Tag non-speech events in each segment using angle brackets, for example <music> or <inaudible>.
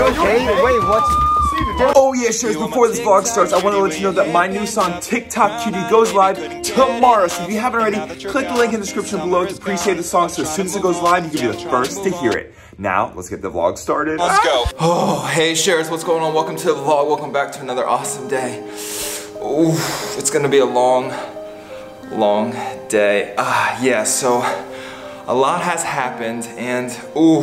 you okay? Wait, what's... Oh yeah, sure. Before this vlog starts, I want to let you know that my new song TikTok Cutie goes live tomorrow. So if you haven't already, click the link in the description below to appreciate the song. So as soon as it goes live, you can be the first to hear it. Now, let's get the vlog started. Let's go. Oh, hey shares, what's going on? Welcome to the vlog. Welcome back to another awesome day. Ooh, it's gonna be a long, long day. Ah, yeah, so a lot has happened and ooh,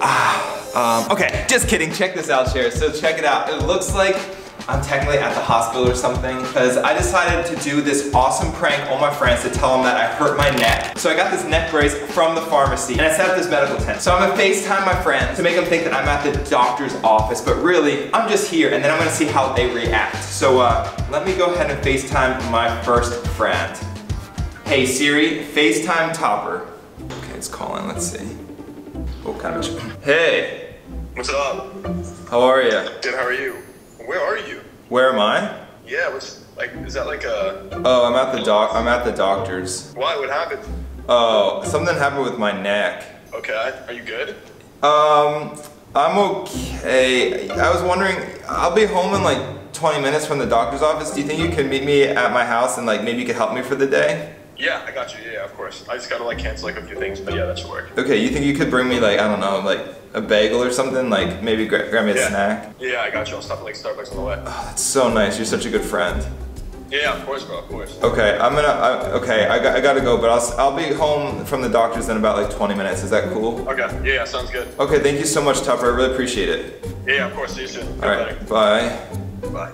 ah, um, okay, just kidding. Check this out, Cher. So check it out. It looks like I'm technically at the hospital or something because I decided to do this awesome prank on my friends to tell them that I hurt my neck. So I got this neck brace from the pharmacy and I set up this medical tent. So I'm gonna FaceTime my friends to make them think that I'm at the doctor's office, but really, I'm just here and then I'm gonna see how they react. So uh, let me go ahead and FaceTime my first friend. Hey Siri, FaceTime Topper. Okay, it's calling, let's see. Oh, kind of. <clears throat> Hey, What's up? how are you? Good, how are you? Where are you? Where am I? Yeah, what's like is that like a Oh, I'm at the doc. I'm at the doctor's. why? What happened? Oh, something happened with my neck. Okay, are you good? Um, I'm okay. I was wondering, I'll be home in like 20 minutes from the doctor's office. Do you think you could meet me at my house and like maybe you could help me for the day? Yeah, I got you. Yeah, of course. I just gotta like cancel like a few things, but yeah, that should work. Okay, you think you could bring me like, I don't know, like a bagel or something? Like maybe gra- grab me a Yeah. snack? Yeah, I got you. I'll stop at like Starbucks on the way. Oh, that's so nice. You're such a good friend. Yeah, of course, bro. Of course. Okay, I'm gonna, I, okay, I, got, I gotta go, but I'll, I'll be home from the doctor's in about like 20 minutes. Is that cool? Okay. Yeah, yeah, sounds good. Okay, thank you so much, Topper. I really appreciate it. Yeah, of course. See you soon. All right, bye. Bye.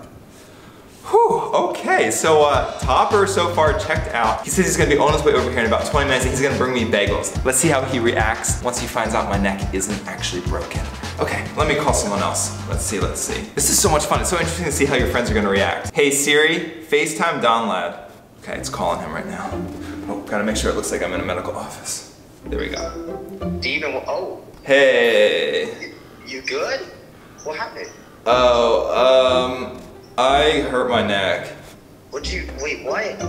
Whew, okay, so uh, Topper so far checked out. He says he's gonna be on his way over here in about 20 minutes and he's gonna bring me bagels. Let's see how he reacts once he finds out my neck isn't actually broken. Okay, let me call someone else. Let's see, let's see. This is so much fun. It's so interesting to see how your friends are gonna react. Hey Siri, FaceTime Donlad. Okay, it's calling him right now. Oh, gotta make sure it looks like I'm in a medical office. There we go. Stephen, oh, Hey. you good? What happened? Oh, um, I hurt my neck. What you, wait, what?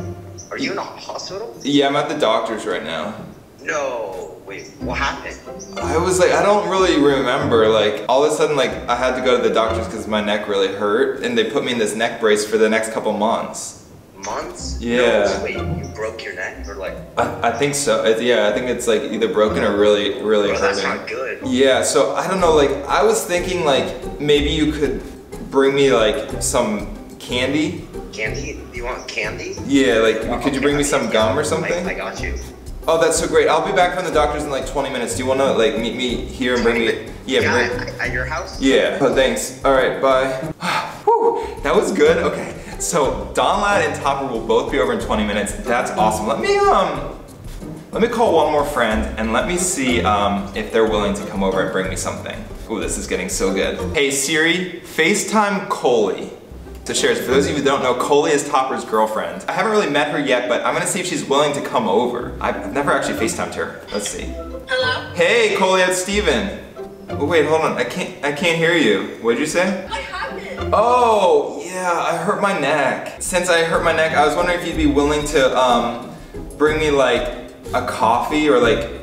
Are you in a hospital? Yeah, I'm at the doctor's right now. No, wait, what happened? I was like, I don't really remember. Like, all of a sudden, like, I had to go to the doctor's because my neck really hurt, and they put me in this neck brace for the next couple months. Months? Yeah. No, wait, you broke your neck? Or like, I, I think so. It, yeah, I think it's like either broken or really, really bro, that's hurting. not good. Yeah, so I don't know. Like, I was thinking, like, maybe you could bring me like some candy. Candy? You want candy? Yeah, like, could you bring me some gum or something? I got you. Oh, that's so great. I'll be back from the doctor's in like 20 minutes. Do you want to like meet me here and bring me? Yeah, yeah bring. at, your house? Yeah. Oh, thanks. All right, bye. <sighs> Whew, that was good. Okay, so Donlad and Topper will both be over in 20 minutes. That's awesome. Let me um, let me call one more friend and let me see um if they're willing to come over and bring me something. Ooh, this is getting so good. Hey Siri, FaceTime Colie. So shares, for those of you who don't know, Colie is Topper's girlfriend. I haven't really met her yet, but I'm gonna see if she's willing to come over. I've never actually FaceTimed her. Let's see. Hello? Hey, Colie, it's Stephen. Oh, wait, hold on. I can't I can't hear you. What'd you say? What happened? Oh, yeah, I hurt my neck. Since I hurt my neck, I was wondering if you'd be willing to um bring me like a coffee or like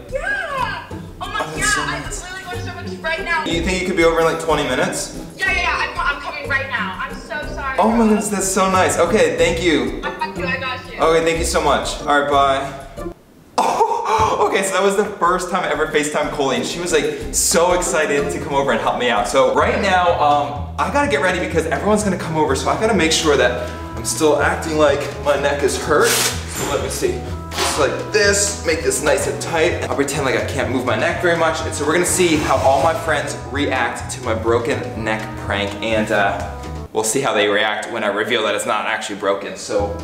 Now. you think you could be over in like 20 minutes? Yeah, yeah, yeah, I'm, I'm coming right now. I'm so sorry. Oh my goodness, that's so nice. Okay, thank you. I got you, I got you. Okay, thank you so much. All right, bye. Oh, <laughs> okay, so that was the first time I ever FaceTime Colie, and she was like so excited to come over and help me out. So right now, um, I gotta get ready because everyone's gonna come over, so I gotta make sure that I'm still acting like my neck is hurt. So let me see. Like this, make this nice and tight. I'll pretend like I can't move my neck very much. And so we're gonna see how all my friends react to my broken neck prank, and uh, we'll see how they react when I reveal that it's not actually broken. So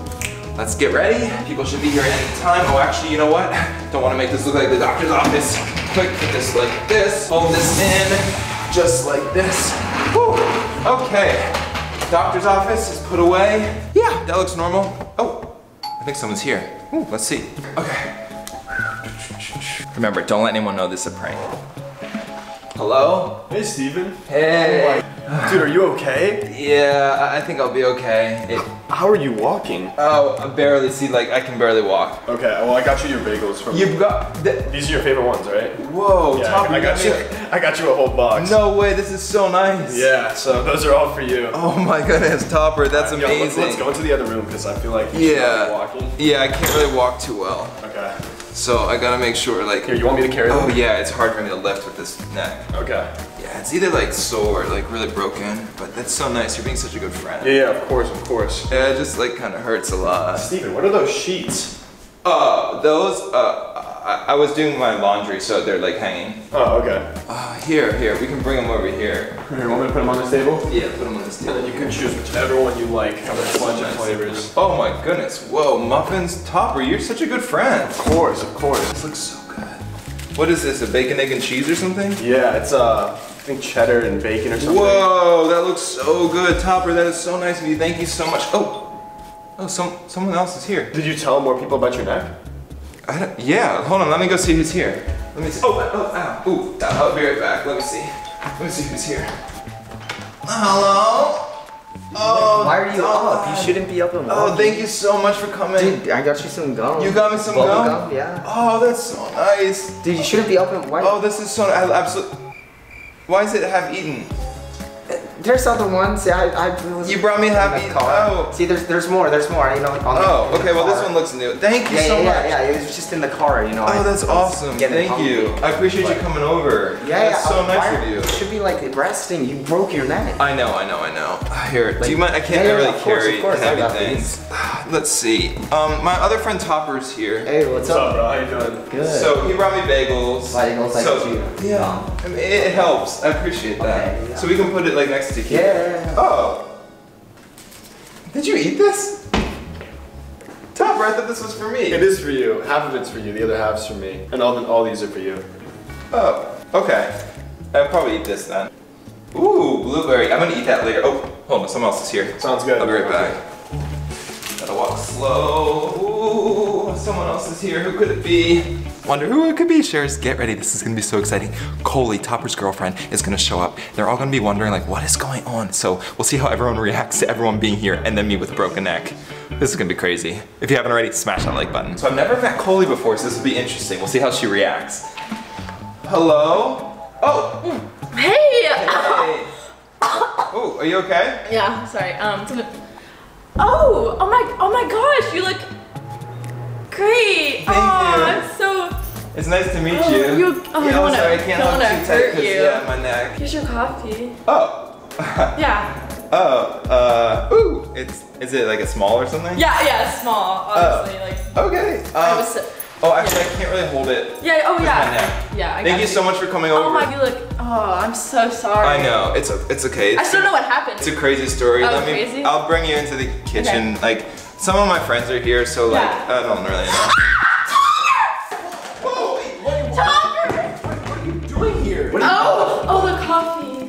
Let's get ready. People should be here any time. Oh, actually, you know what? <laughs> Don't want to make this look like the doctor's office. Quick, put this like this. Hold this in, just like this. Whew. Okay. Doctor's office is put away. Yeah, that looks normal. Oh, I think someone's here. Ooh, let's see. Okay. Remember, don't let anyone know this is a prank. Hello? Hey, Stephen. Hey. Dude, are you okay? Yeah, I- I think I'll be okay. It, How are you walking? oh, I barely see, like, I can barely walk. Okay, well, I got you your bagels from. You've got, th- These are your favorite ones, right? whoa, Yeah, Topper, I got you. <laughs> I got you a whole box. No way, this is so nice. Yeah, so those are all for you. Oh my goodness, Topper, that's Yo, amazing. let's, let's go into the other room because I feel like Yeah. walking. Yeah, I can't really walk too well. Okay. So I gotta make sure, like, Here, you want me to carry oh them? yeah, it's hard for me to lift with this neck. Okay. Yeah, it's either like sore, like really broken, but that's so nice. You're being such a good friend. Yeah, yeah, of course, of course. Yeah, it just like kind of hurts a lot. Stephen, what are those sheets? Uh, those, uh, I, I was doing my laundry, so they're like hanging. Oh, okay. Uh, here, here, we can bring them over here. Here, want me to put them on this table? Yeah, put them on this And then table. you can choose whichever one you like from a bunch of flavors. Oh my goodness, whoa, muffins, Topper, you're such a good friend. Of course, of course. This looks so good. What is this, a bacon, egg, and cheese or something? Yeah, it's uh, I think cheddar and bacon or something. Whoa, that looks so good, Topper. That is so nice of you. Thank you so much. Oh, oh, some someone else is here. Did you tell more people about your neck? Yeah, hold on. Let me go see who's here. Let me see. Oh, oh, ow. Ooh, I'll be right back. Let me see. Let me see who's here. Hello. Oh, Why are you oh, up? You shouldn't be up and Oh, thank you so much for coming. Dude, I got you some gum. You got me some Bubble gum? Yeah. Oh, that's so nice. Dude, you shouldn't be up and why? Oh, this is so. I absolutely. Why is it have eaten? There's other ones. Yeah, I, I was You brought me in half car. Oh. See, there's there's more. There's more. You know. On Oh, the okay. Well, this one looks new. Thank you Yeah, so yeah, much. yeah, yeah. It was just in the car. You know. I- Oh, that's I awesome. getting Thank you. I appreciate you coming over. Yeah, That's yeah. so uh, nice why- of you. You should be like resting. You broke your neck. I know, I know, I know. <sighs> Here, do you mind? I can't Yeah, yeah, really of course, carry of course, heavy things. <sighs> Let's see. Um, my other friend Topper's here. Hey, what's, What's up, bro? How you doing? Good. So he brought me bagels. Bagels, I so, you. Yeah, I mean, it, it helps. I appreciate that. Okay, yeah. So we can put it like next to here. Yeah. Oh. Did you eat this? Topper, I thought this was for me. It is for you. Half of it's for you. The other half's for me. And all the, all these are for you. Oh, okay. I'll probably eat this then. Ooh, blueberry. I'm gonna eat that later. Oh, hold on, someone else is here. Sounds good. I'll be right back. Gotta walk slow. Ooh, someone else is here. Who could it be? Wonder who it could be. Shares, get ready. This is gonna be so exciting. Colie, Topper's girlfriend, is gonna show up. They're all gonna be wondering like, what is going on? So we'll see how everyone reacts to everyone being here and then me with a broken neck. This is gonna be crazy. If you haven't already, smash that like button. So I've never met Colie before, so this will be interesting. We'll see how she reacts. Hello? Oh, Hey! hey. Oh, are you okay? Yeah, sorry. Um, oh, oh my, oh my gosh, you look great. Thank oh, you. I'm so. It's nice to meet Oh, you. you- oh, I yeah, oh, wanna- sorry, I can't hug too tight hurt 'cause, you. yeah, my neck. Here's your coffee. Oh. <laughs> Yeah. oh, uh, ooh, it's, is it like a small or something? Yeah, yeah, small, obviously. Like, Okay. I Um, was. oh, actually, I can't really hold it. Yeah. Oh, yeah. Yeah. I Thank you so much for coming Oh over. Oh my, you look. Oh, I'm so sorry. I know, it's, it's okay. I still don't know what happened. it's a crazy story. Oh, Let me, crazy? I'll bring you into the kitchen. Like, some of my friends are here, so like, Yeah. I don't really know. Whoa, wait, what, Topper! what are you doing here? Oh, oh, the coffee.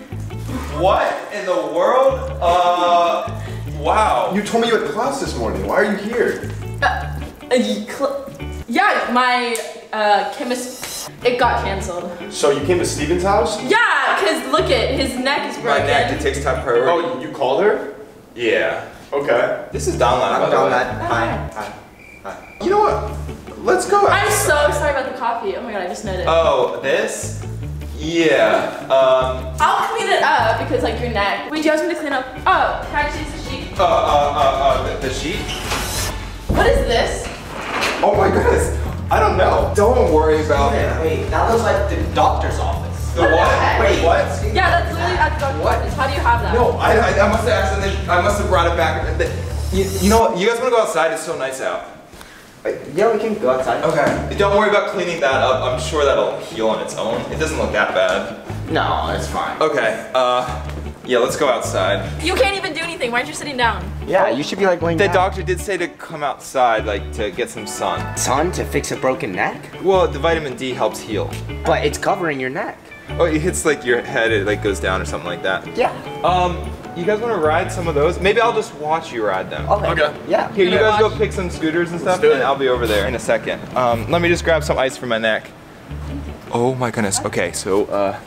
What in the world? Uh, wow. You told me you had class this morning. Why are you here? Uh, uh, y- cl- yeah, my uh, chemist, it got canceled. So you came to Stephen's house? Yeah, cause look at his neck is broken. My neck, it takes top priority. Oh, you called her? Yeah. Okay. This is Donlad, by I'm the done Hi. Hi. Hi. You know what? Let's go I'm so sorry about the coffee. Oh my god, I just noticed. Oh, this? Yeah. Um. I'll clean it up because like your neck. Wait, do you guys want me to clean up? Oh, can I just use the sheet? Uh. Uh. Uh. uh the, the sheet? What is this? Oh my goodness. I don't know. Don't worry about it. Wait, that looks like the doctor's office. The What what? Wait, what? Yeah, that's literally at the that? No, I, I, I must have accidentally, I must have brought it back. You, you know what? You guys want to go outside? It's so nice out. Wait, yeah, we can go outside. Okay. Don't worry about cleaning that up. I'm sure that'll heal on its own. It doesn't look that bad. No, it's fine. Okay. Uh. Yeah, let's go outside. You can't even do anything. Why aren't you sitting down? Yeah, you should be like laying The down. doctor did say to come outside, like to get some sun. Sun to fix a broken neck? Well, the vitamin D helps heal. But it's covering your neck. Oh, it hits like your head, it like goes down or something like that. Yeah. Um, you guys want to ride some of those? Maybe I'll just watch you ride them. Okay. Okay. Yeah. Here, you Yeah. guys go pick some scooters and stuff, and it. I'll be over there in a second. Um, let me just grab some ice for my neck. Oh my goodness. Okay, so uh,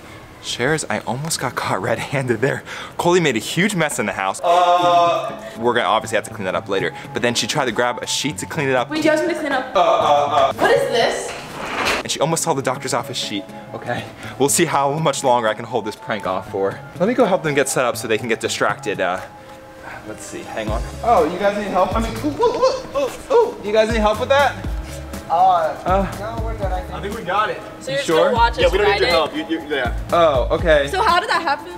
Shares, I almost got caught red-handed there. Colie made a huge mess in the house. Uh, we're gonna obviously have to clean that up later. But then she tried to grab a sheet to clean it up, Wait, do you guys need to clean up? Uh, uh, what is this? And she almost saw the doctor's office sheet. Okay, we'll see how much longer I can hold this prank off for. Let me go help them get set up so they can get distracted. Uh, let's see, hang on. Oh, you guys need help? I mean, ooh, ooh, ooh, ooh, ooh. You guys need help with that? Uh, no, we're good, I think. I think we got it. So you're sure? still watching Yeah, we don't need your help. You, you, yeah. Oh, okay. So how did that happen?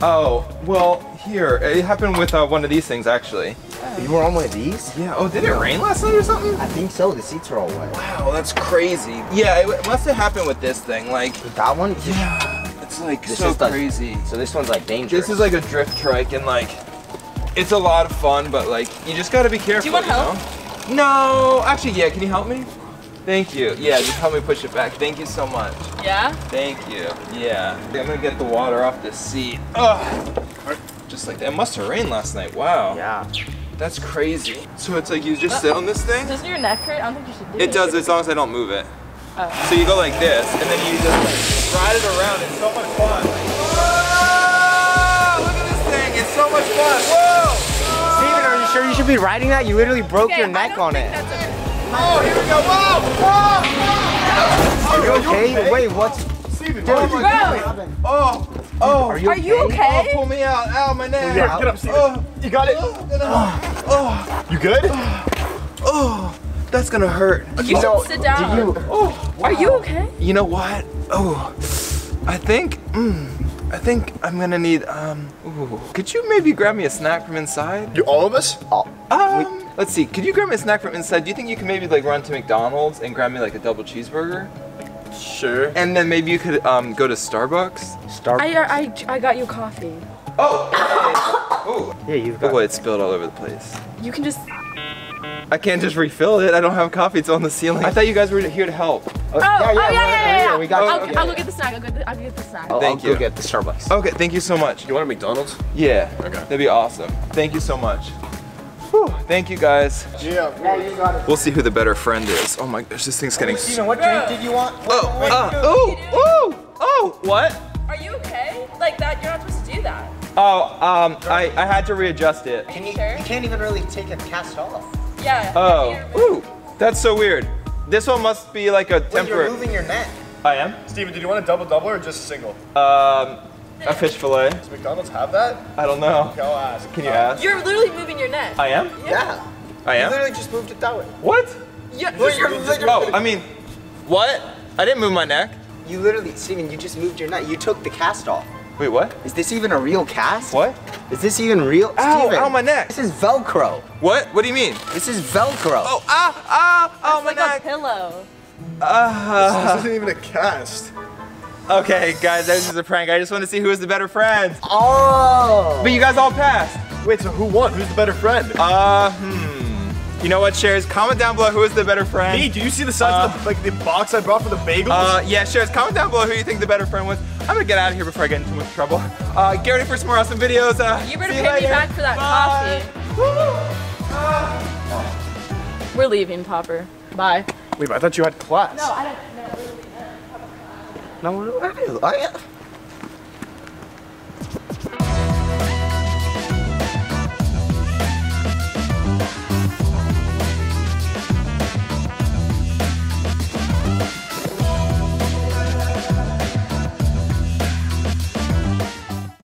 Oh, well, here, it happened with uh, one of these things actually. You were on one of these? Yeah, oh, did it rain last night or something? I think so. The seats are all wet. Wow, that's crazy. Yeah, it must have happened with this thing. Like, That one? yeah, it's like This so is the- crazy. So this one's like dangerous. This is like a drift trike, and like, it's a lot of fun, but like, you just gotta be careful. Do you want help? know? No, actually, yeah. Can you help me? Thank you. Yeah, just help me push it back. Thank you so much. Yeah? Thank you. Yeah. I'm gonna get the water off the seat. Ugh. Just like that. It must have rained last night. Wow. Yeah. That's crazy. So it's like you just sit on this thing? Doesn't your neck hurt? I don't think you should do It It does as long as I don't move it. Oh. So you go like this, and then you just like, ride it around. It's so much fun. Whoa! Look at this thing. It's so much fun. Whoa! Stephen, are you sure you should be riding that? You literally broke Okay, your I neck don't on think it. that's a- Oh, here we go. Whoa! Whoa! Are you okay? Wait, what's... Stephen, Dude, oh, Bro, Oh! Oh! Are you are you Oh, okay? pull me out. Ow, my neck. Here, get up, Stephen. Oh, You got it. oh, You good? oh. That's gonna hurt. You should sit down. Do you... Oh. Are you okay? You know what? Oh, I think, mm, I think I'm gonna need, um, ooh. Could you maybe grab me a snack from inside? You, all of us? Um, let's see, could you grab me a snack from inside? Do you think you can maybe like run to McDonald's and grab me like a double cheeseburger? Sure. And then maybe you could, um, go to Starbucks? Start... I, I, I got you coffee. Oh! oh! Yeah, you've Oh, got... boy, it spilled all over the place. You can just. I can't just refill it. I don't have coffee. It's on the ceiling. I thought you guys were here to help. Oh, Oh, yeah, yeah, yeah, yeah, yeah. We got Oh, I'll, okay. I'll go get the snack. I'll go get, I'll get the snack. I'll, Thank I'll you. go get the Starbucks. Okay, thank you so much. You want a McDonald's? Yeah. Okay. That'd be awesome. Thank you so much. Whew, thank you guys. Yeah. you got it. We'll see who the better friend is. Oh my gosh, this thing's getting. s- Stephen, what drink did you want? Oh, uh, ooh, ooh, oh, what? Are you okay? Like that? You're not supposed to do that. Oh, um, I, I had to readjust it. Can you, Sure. you can't even really take a cast off. Yeah. Oh, you're- ooh, that's so weird. This one must be like a Wait, you're temporary. moving your neck. I am. Stephen, did you want a double double or just a single? Um, a fish fillet. Does McDonald's have that? I don't know. Okay, I'll ask. Can you ask? You're literally moving your neck. I am. Yeah. I am? You literally just moved it that way. What? Yeah. Oh, I mean, what? I didn't move my neck. You literally, Stephen, you just moved your neck. You took the cast off. Wait, what? Is this even a real cast? What? Is this even real? Ow, Stephen, ow, my neck. This is Velcro. What? What do you mean? This is Velcro. Oh, ah, ah, oh, my like a neck. pillow. Ah. This isn't even a cast. Okay, guys, this is a prank. I just want to see who is the better friend. Oh. But you guys all passed. Wait, so who won? Who's the better friend? Uh, hmm. You know what, Shares? Comment down below who is the better friend. Me, do you see the size of the, like the box I brought for the bagels? Uh, yeah, Shares, comment down below who you think the better friend was. I'm gonna get out of here before I get into too much trouble. Uh, get ready for some more awesome videos. Uh, You better see pay me later. back for that Bye. coffee. We're leaving, Topper. Bye. Wait, I thought you had class. No, I don't. No, I, I,